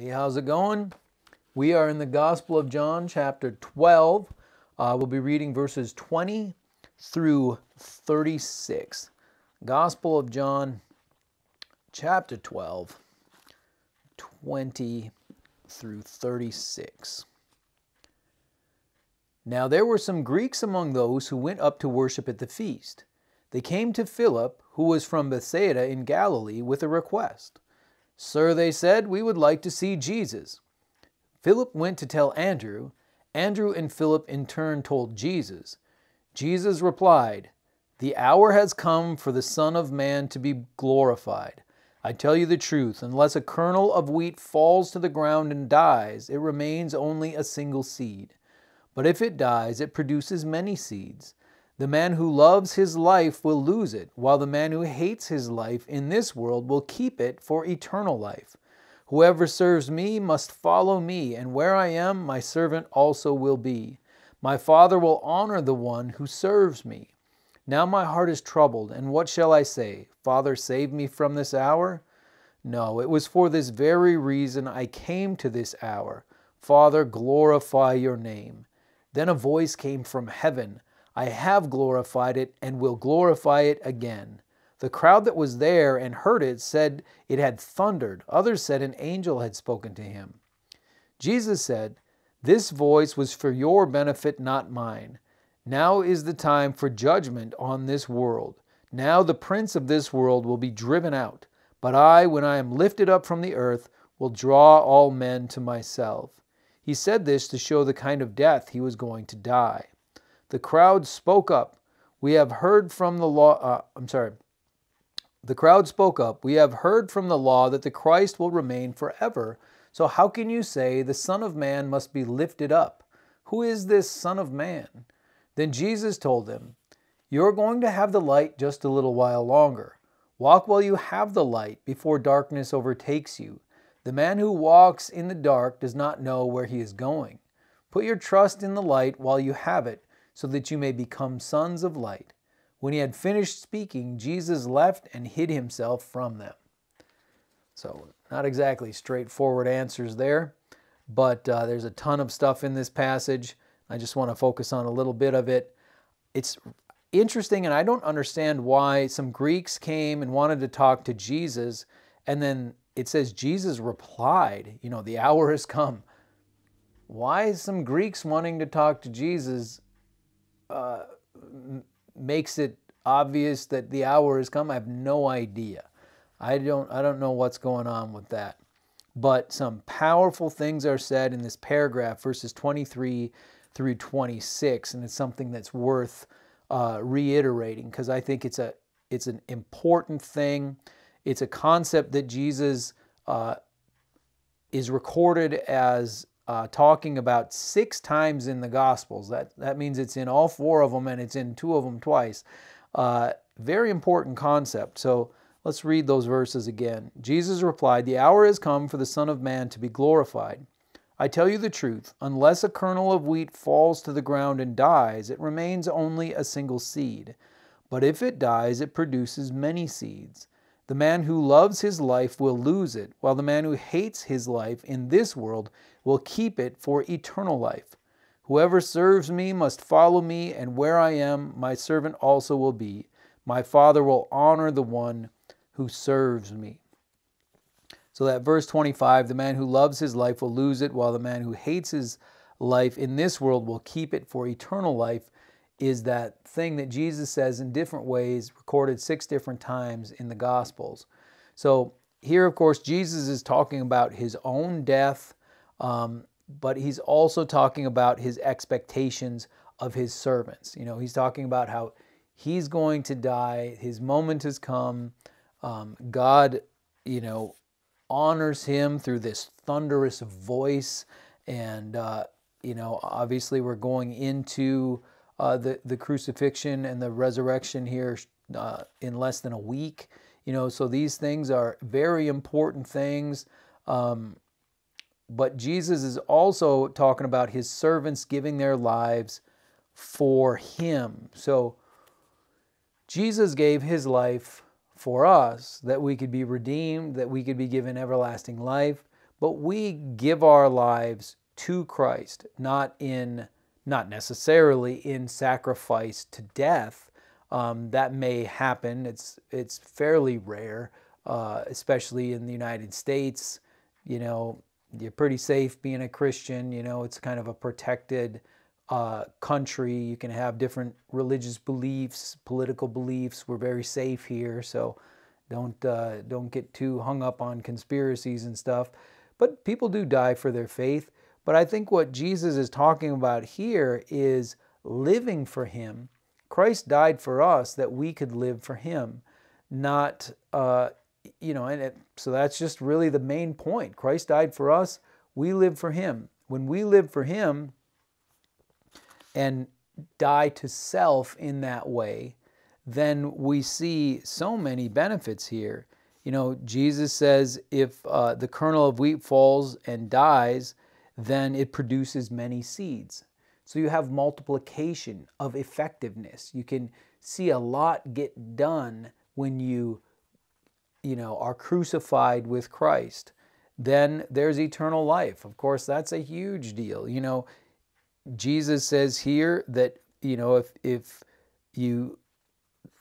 Hey, how's it going? We are in the Gospel of John, chapter 12. Uh, we'll be reading verses 20 through 36. Gospel of John, chapter 12, 20 through 36. Now there were some Greeks among those who went up to worship at the feast. They came to Philip, who was from Bethsaida in Galilee, with a request. Sir, they said, we would like to see Jesus. Philip went to tell Andrew. Andrew and Philip in turn told Jesus. Jesus replied, The hour has come for the Son of Man to be glorified. I tell you the truth, unless a kernel of wheat falls to the ground and dies, it remains only a single seed. But if it dies, it produces many seeds. The man who loves his life will lose it, while the man who hates his life in this world will keep it for eternal life. Whoever serves me must follow me, and where I am, my servant also will be. My Father will honor the one who serves me. Now my heart is troubled, and what shall I say? Father, save me from this hour? No, it was for this very reason I came to this hour. Father, glorify your name. Then a voice came from heaven. I have glorified it and will glorify it again. The crowd that was there and heard it said it had thundered. Others said an angel had spoken to him. Jesus said, This voice was for your benefit, not mine. Now is the time for judgment on this world. Now the prince of this world will be driven out. But I, when I am lifted up from the earth, will draw all men to myself. He said this to show the kind of death he was going to die. The crowd spoke up. We have heard from the law. Uh, I'm sorry. The crowd spoke up. We have heard from the law that the Christ will remain forever. So how can you say the Son of Man must be lifted up? Who is this Son of Man? Then Jesus told them, You're going to have the light just a little while longer. Walk while you have the light before darkness overtakes you. The man who walks in the dark does not know where he is going. Put your trust in the light while you have it so that you may become sons of light. When he had finished speaking, Jesus left and hid himself from them. So, not exactly straightforward answers there, but uh, there's a ton of stuff in this passage. I just want to focus on a little bit of it. It's interesting, and I don't understand why some Greeks came and wanted to talk to Jesus, and then it says Jesus replied, You know, the hour has come. Why is some Greeks wanting to talk to Jesus makes it obvious that the hour has come. I have no idea. I don't I don't know what's going on with that. But some powerful things are said in this paragraph, verses 23 through 26, and it's something that's worth uh, reiterating because I think it's a it's an important thing. It's a concept that Jesus uh, is recorded as uh, talking about six times in the Gospels. That, that means it's in all four of them and it's in two of them twice. Uh, very important concept. So let's read those verses again. Jesus replied, The hour has come for the Son of Man to be glorified. I tell you the truth, unless a kernel of wheat falls to the ground and dies, it remains only a single seed. But if it dies, it produces many seeds. The man who loves his life will lose it, while the man who hates his life in this world will keep it for eternal life. Whoever serves me must follow me, and where I am, my servant also will be. My Father will honor the one who serves me. So that verse 25 the man who loves his life will lose it, while the man who hates his life in this world will keep it for eternal life is that thing that Jesus says in different ways, recorded six different times in the Gospels. So here, of course, Jesus is talking about his own death, um, but he's also talking about his expectations of his servants. You know, he's talking about how he's going to die, his moment has come. Um, God, you know, honors him through this thunderous voice. And, uh, you know, obviously we're going into uh, the, the crucifixion and the resurrection here uh, in less than a week. You know, so these things are very important things. Um, but Jesus is also talking about his servants giving their lives for him. So Jesus gave his life for us that we could be redeemed, that we could be given everlasting life. but we give our lives to Christ, not in not necessarily in sacrifice to death. Um, that may happen. It's it's fairly rare, uh, especially in the United States. You know, you're pretty safe being a Christian. You know, it's kind of a protected uh, country. You can have different religious beliefs, political beliefs. We're very safe here, so don't uh, don't get too hung up on conspiracies and stuff. But people do die for their faith. But I think what Jesus is talking about here is living for Him. Christ died for us that we could live for Him, not, uh, you know, and it, so that's just really the main point. Christ died for us, we live for Him. When we live for Him and die to self in that way, then we see so many benefits here. You know, Jesus says if uh, the kernel of wheat falls and dies, then it produces many seeds. So you have multiplication of effectiveness. You can see a lot get done when you you know are crucified with Christ. Then there's eternal life. Of course, that's a huge deal. You know, Jesus says here that you know if if you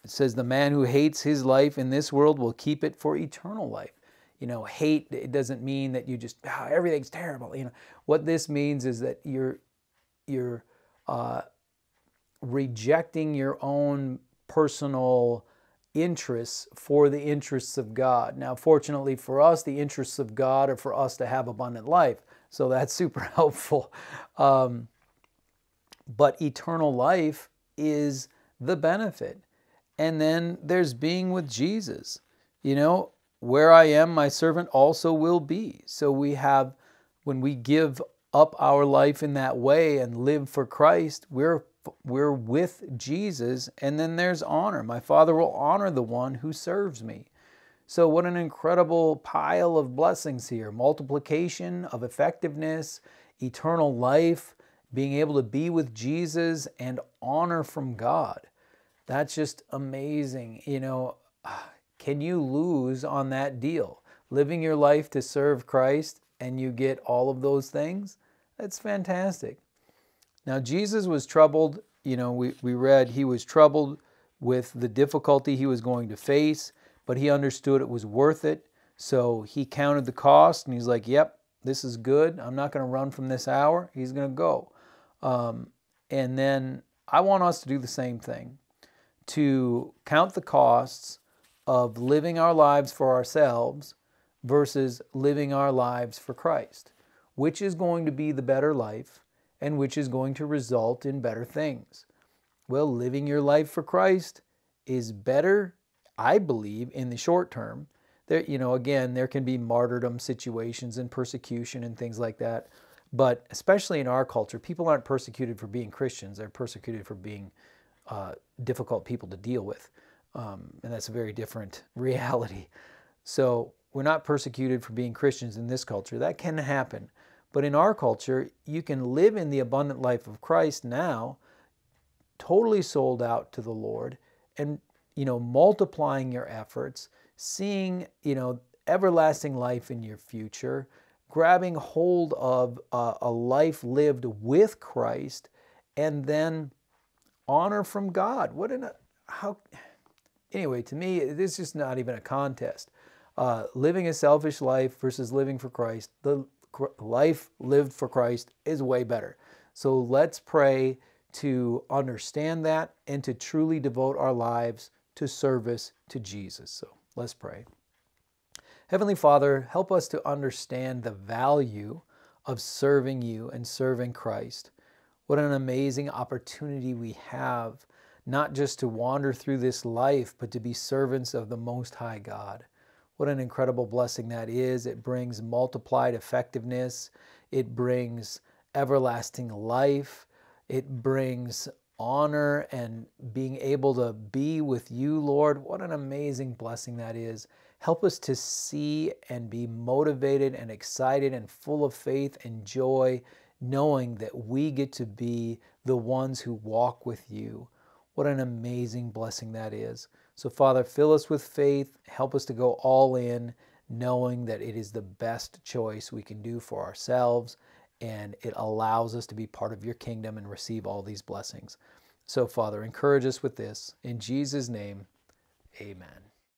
says the man who hates his life in this world will keep it for eternal life you know, hate, it doesn't mean that you just, oh, everything's terrible. You know, what this means is that you're, you're uh, rejecting your own personal interests for the interests of God. Now, fortunately for us, the interests of God are for us to have abundant life. So that's super helpful. Um, but eternal life is the benefit. And then there's being with Jesus. You know, where I am, my servant also will be. So we have, when we give up our life in that way and live for Christ, we're we're with Jesus, and then there's honor. My Father will honor the one who serves me. So, what an incredible pile of blessings here multiplication of effectiveness, eternal life, being able to be with Jesus, and honor from God. That's just amazing. You know, ah, can you lose on that deal? Living your life to serve Christ and you get all of those things? That's fantastic. Now, Jesus was troubled. You know, we, we read he was troubled with the difficulty he was going to face, but he understood it was worth it. So he counted the cost and he's like, yep, this is good. I'm not going to run from this hour. He's going to go. Um, and then I want us to do the same thing to count the costs of living our lives for ourselves versus living our lives for Christ. Which is going to be the better life and which is going to result in better things? Well, living your life for Christ is better, I believe, in the short term. There, you know, again, there can be martyrdom situations and persecution and things like that. But especially in our culture, people aren't persecuted for being Christians, they're persecuted for being uh, difficult people to deal with. Um, and that's a very different reality. So we're not persecuted for being Christians in this culture. That can happen. But in our culture, you can live in the abundant life of Christ now, totally sold out to the Lord, and you know, multiplying your efforts, seeing, you know, everlasting life in your future, grabbing hold of uh, a life lived with Christ, and then honor from God. What an a how anyway, to me, this is just not even a contest. Uh, living a selfish life versus living for Christ, the life lived for Christ is way better. So let's pray to understand that and to truly devote our lives to service to Jesus. So let's pray. Heavenly Father, help us to understand the value of serving you and serving Christ. What an amazing opportunity we have not just to wander through this life, but to be servants of the Most High God. What an incredible blessing that is. It brings multiplied effectiveness, it brings everlasting life, it brings honor and being able to be with you, Lord. What an amazing blessing that is. Help us to see and be motivated and excited and full of faith and joy, knowing that we get to be the ones who walk with you. What an amazing blessing that is. So, Father, fill us with faith. Help us to go all in, knowing that it is the best choice we can do for ourselves and it allows us to be part of your kingdom and receive all these blessings. So, Father, encourage us with this. In Jesus' name, amen.